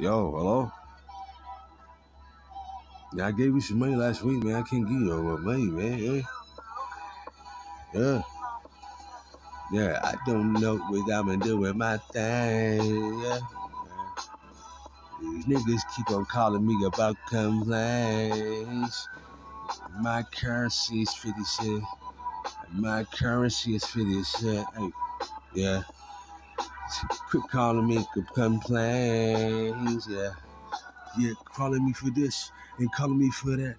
Yo, hello? Yeah, I gave you some money last week, man. I can't give you no more money, man. Yeah. Yeah. Yeah, I don't know what I'm gonna do with my thing. Yeah. These niggas keep on calling me about complaints. My currency is 50 cent. My currency is 50 cent. Hey, yeah. Quit calling me complaints. Yeah. Yeah, calling me for this and calling me for that.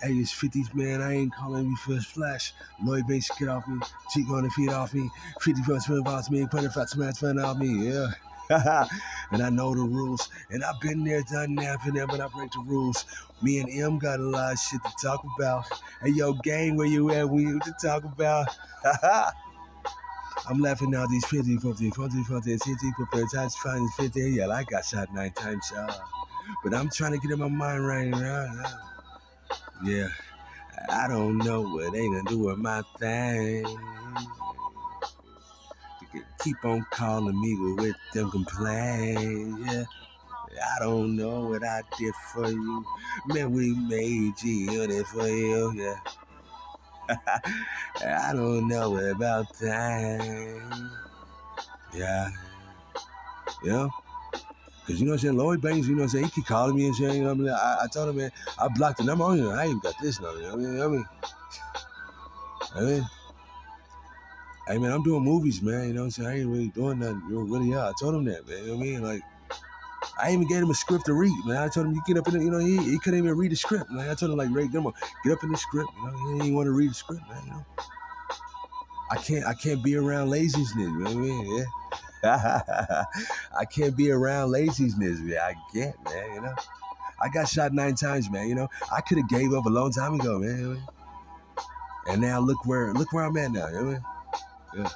Hey, it's 50s, man. I ain't calling you for a splash. Lloyd Banks, get off me. Cheek on the feet off me. 50 first spin about me. Put a fat smash fun off me. Yeah. and I know the rules. And I've been there, done that, for them, but I break the rules. Me and M got a lot of shit to talk about. Hey, yo, gang, where you at? We need to talk about. I'm laughing now, these 50, 50, 50, 50, 50, 50, times 50. Yeah, I got shot nine times, y'all. But I'm trying to get in my mind right now. Yeah, I don't know what they gonna do with my thing. Keep on calling me with them complaints. Yeah. I don't know what I did for you. Man, we made G on it for you, yeah. I don't know about that. Yeah. Yeah. Cause you know what I'm saying, Lloyd Banks, you know what I'm saying, he keep calling me and saying, you know what I mean? I, I told him, man, I blocked the number on you. I ain't got this number. You know what I mean? I mean, I mean, hey man, I'm doing movies, man. You know what I'm saying? I ain't really doing nothing. You really are. I told him that, man. You know what I mean? Like, I even gave him a script to read, man. I told him you get up in it, you know, he, he couldn't even read the script. Man. I told him like Ray Gilmore, get up in the script, you know, he didn't want to read the script, man, you know. I can't I can't be around laziness, you know what I mean? Yeah. I can't be around laziness, man. I can't, man. You know, I got shot nine times, man. You know, I could have gave up a long time ago, man. You know? And now look where look where I'm at now. You know? Yeah,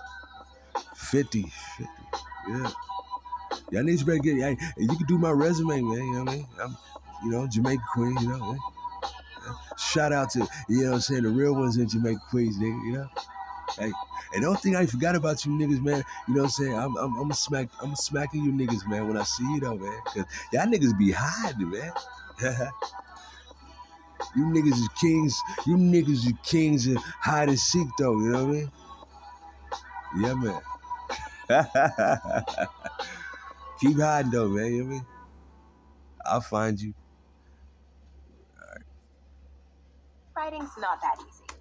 50, 50. Yeah, y'all need better get. Hey, you can do my resume, man. You know what I mean? I'm, you know, Jamaica Queen. You know. Man? Shout out to you know what I'm saying the real ones in Jamaica Queens, nigga. You know. Hey, and don't think I forgot about you niggas, man. You know what I'm saying? I'm I'm I'm smack I'm smacking you niggas, man, when I see you though, man. Cause y'all niggas be hiding, man. you niggas is kings. You niggas is kings of hide and seek though, you know what I mean? Yeah, man. Keep hiding though, man. You know what I mean? I'll find you. Writing's not that easy.